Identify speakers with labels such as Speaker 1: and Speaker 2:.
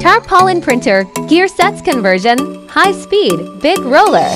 Speaker 1: Tarpaulin printer, gear sets conversion, high speed, big roller.